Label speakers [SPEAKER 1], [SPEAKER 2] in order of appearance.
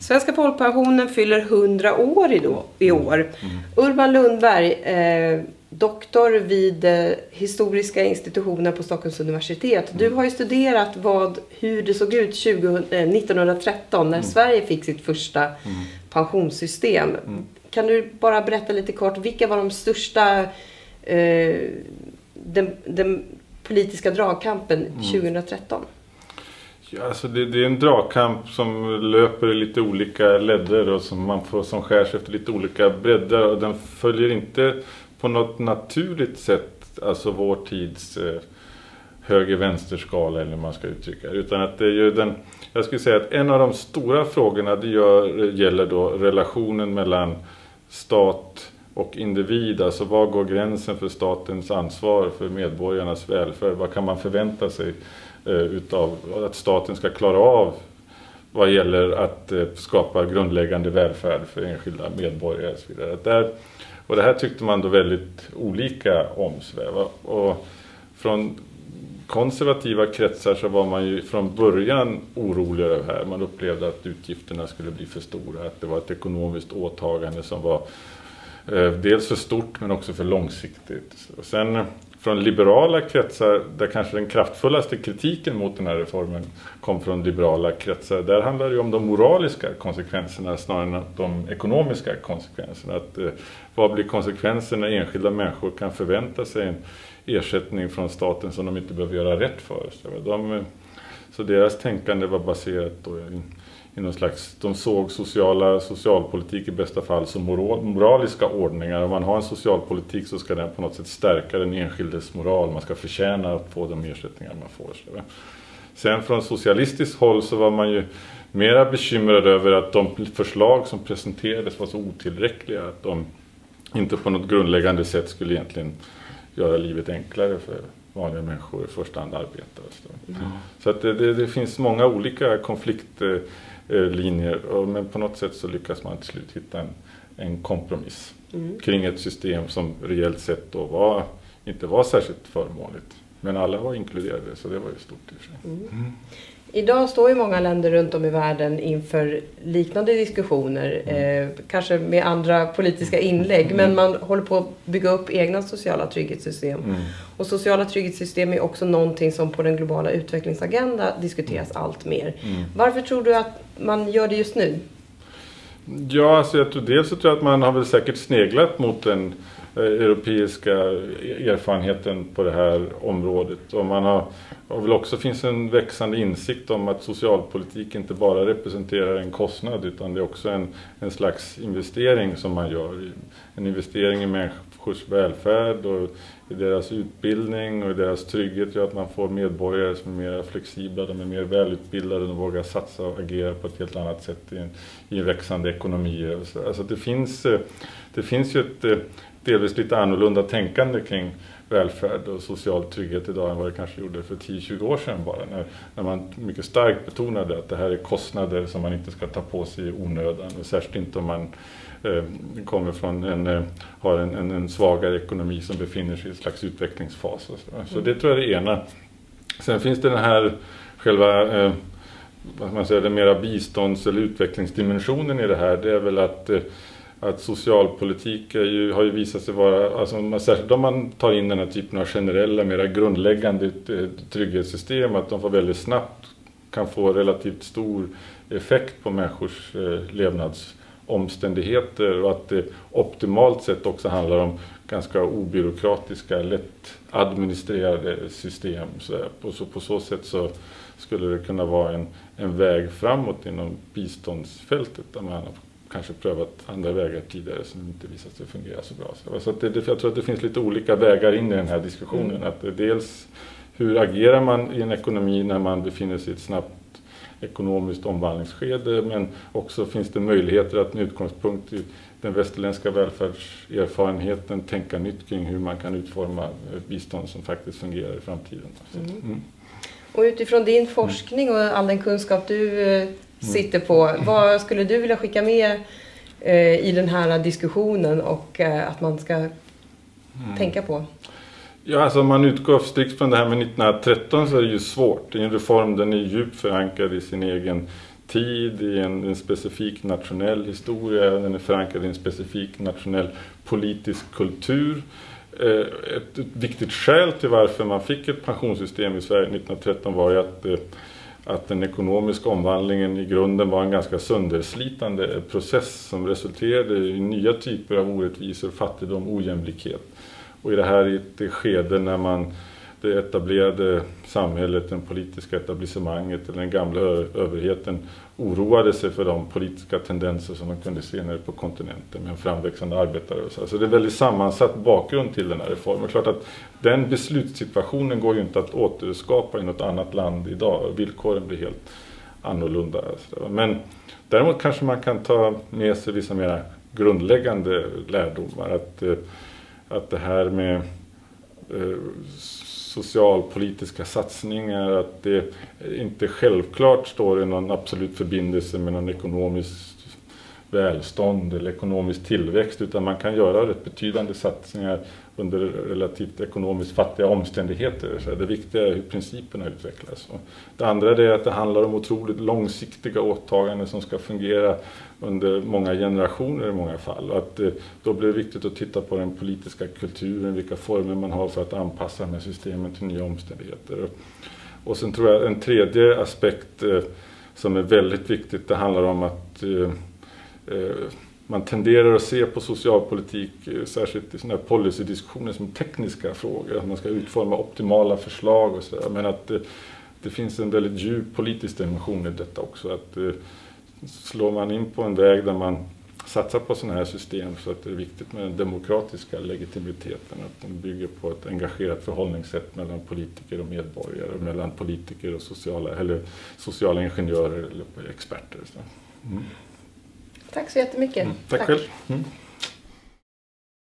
[SPEAKER 1] Svenska folkpensionen fyller 100 år i, i år. Mm. Urban Lundberg, eh, doktor vid eh, Historiska institutionen på Stockholms universitet. Du har ju studerat vad, hur det såg ut 20, eh, 1913 när mm. Sverige fick sitt första mm. pensionssystem. Mm. Kan du bara berätta lite kort, vilka var de största eh, den, den, politiska dragkampen 2013?
[SPEAKER 2] Alltså det, det, är en dragkamp som löper i lite olika ledder och som man får som skärs efter lite olika breddar och den följer inte på något naturligt sätt alltså vår tids eh, höger-vänster-skala eller hur man ska uttrycka det. Utan att det är ju den, jag skulle säga att en av de stora frågorna det gör, gäller då relationen mellan stat och individ. Alltså var går gränsen för statens ansvar för medborgarnas välfärd? Vad kan man förvänta sig eh, utav att staten ska klara av vad gäller att eh, skapa grundläggande välfärd för enskilda medborgare och så vidare. Där, och det här tyckte man då väldigt olika om. Och från konservativa kretsar så var man ju från början orolig över det här. Man upplevde att utgifterna skulle bli för stora, att det var ett ekonomiskt åtagande som var Eh, dels för stort men också för långsiktigt. Och sen eh, från liberala kretsar, där kanske den kraftfullaste kritiken mot den här reformen kom från liberala kretsar, där handlar det ju om de moraliska konsekvenserna snarare än de ekonomiska konsekvenserna. Att, eh, vad blir konsekvenserna när enskilda människor kan förvänta sig en ersättning från staten som de inte behöver göra rätt för? Så, de, eh, så deras tänkande var baserat då i någon slags, de såg sociala, socialpolitik i bästa fall som moral, moraliska ordningar. Om man har en socialpolitik så ska den på något sätt stärka den enskildes moral. Man ska förtjäna att få de ersättningar man får. Sen från socialistiskt håll så var man ju mera bekymrad över att de förslag som presenterades var så otillräckliga. Att de inte på något grundläggande sätt skulle egentligen göra livet enklare för vanliga människor, i första hand arbetare. Så, mm. så att det, det, finns många olika konflikter Eh, linjer. Men på något sätt så lyckas man till slut hitta en, en kompromiss mm. kring ett system som reellt sett då var, inte var särskilt förmånligt. Men alla var inkluderade så det var ju stort i och för sig. Mm.
[SPEAKER 1] Mm. Idag står ju många länder runt om i världen inför liknande diskussioner, mm. eh, kanske med andra politiska inlägg, mm. men man håller på att bygga upp egna sociala trygghetssystem. Mm. Och sociala trygghetssystem är också någonting som på den globala utvecklingsagendan diskuteras mm. allt mer. Mm. Varför tror du att man gör det just nu?
[SPEAKER 2] Ja, alltså jag tror, dels så tror jag att man har väl säkert sneglat mot eh, Eh, europeiska erfarenheten på det här området. Och man har och väl också finns en växande insikt om att socialpolitik inte bara representerar en kostnad utan det är också en, en slags investering som man gör. En investering i människors välfärd och i deras utbildning och i deras trygghet gör att man får medborgare som är mer flexibla, de är mer välutbildade de vågar satsa och agera på ett helt annat sätt i en, i en växande ekonomi. Alltså det, finns, eh, det finns ju ett eh, delvis lite annorlunda tänkande kring välfärd och social trygghet idag än vad det kanske gjorde för 10-20 år sedan bara. När, när man mycket starkt betonade att det här är kostnader som man inte ska ta på sig i onödan. Och särskilt inte om man eh, kommer från en, eh, har en, en, en, svagare ekonomi som befinner sig i en slags utvecklingsfas. Så. så mm. det tror jag är det ena. Sen finns det den här själva eh, vad man säger, den mera bistånds- eller utvecklingsdimensionen i det här. Det är väl att eh, att socialpolitik ju, har ju visat sig vara, alltså, särskilt om man tar in den här typen av generella, mera grundläggande eh, trygghetssystem, att de får väldigt snabbt kan få relativt stor effekt på människors eh, levnadsomständigheter och att det optimalt sett också handlar om ganska obyråkratiska, lätt administrerade system. Så på, så, på så sätt så skulle det kunna vara en, en väg framåt inom biståndsfältet där man kanske prövat andra vägar tidigare som inte visat sig fungera så bra. Så det, jag tror att det finns lite olika vägar in i den här diskussionen. Mm. Att dels hur agerar man i en ekonomi när man befinner sig i ett snabbt ekonomiskt omvandlingsskede men också finns det möjligheter att med utgångspunkt i den västerländska välfärdserfarenheten tänka nytt kring hur man kan utforma ett bistånd som faktiskt fungerar i framtiden. Mm. Mm.
[SPEAKER 1] Och utifrån din forskning och all den kunskap du eh, sitter på. Vad skulle du vilja skicka med eh, i den här diskussionen och eh, att man ska mm. tänka på?
[SPEAKER 2] Ja, alltså om man utgår strikt från det här med 1913 så är det ju svårt. Det är en reform, den är djupt förankrad i sin egen tid, i en, en, specifik nationell historia, den är förankrad i en specifik nationell politisk kultur. Eh, ett, ett viktigt skäl till varför man fick ett pensionssystem i Sverige 1913 var ju att att den ekonomiska omvandlingen i grunden var en ganska sönderslitande process som resulterade i nya typer av orättvisor, fattigdom, ojämlikhet. Och i det här är ett skede när man det etablerade samhället, det politiska etablissemanget eller den gamla överheten oroade sig för de politiska tendenser som man kunde se nere på kontinenten med en framväxande arbetarrörelse. Så det är en väldigt sammansatt bakgrund till den här reformen. Klart att den beslutssituationen går ju inte att återskapa i något annat land idag. Villkoren blir helt annorlunda. Alltså. Men däremot kanske man kan ta med sig vissa mer grundläggande lärdomar. Att, eh, att det här med Eh, socialpolitiska satsningar, att det inte självklart står i någon absolut förbindelse med någon ekonomisk välstånd eller ekonomisk tillväxt utan man kan göra rätt betydande satsningar under relativt ekonomiskt fattiga omständigheter. Så det viktiga är hur principerna utvecklas. Och det andra är att det handlar om otroligt långsiktiga åtaganden som ska fungera under många generationer i många fall. Och att, eh, då blir det viktigt att titta på den politiska kulturen, vilka former man har för att anpassa de här systemen till nya omständigheter. Och sen tror jag en tredje aspekt eh, som är väldigt viktigt, det handlar om att eh, eh man tenderar att se på socialpolitik, eh, särskilt i sådana här policydiskussioner, som tekniska frågor. Att man ska utforma optimala förslag och sådär. Men att det, det, finns en väldigt djup politisk dimension i detta också. Att eh, slår man in på en väg där man satsar på sådana här system så att det är viktigt med den demokratiska legitimiteten. Att den bygger på ett engagerat förhållningssätt mellan politiker och medborgare, mellan politiker och sociala, eller sociala ingenjörer eller experter.
[SPEAKER 1] Mm. Tack så jättemycket. Mm.
[SPEAKER 2] Tack, Tack själv. Mm.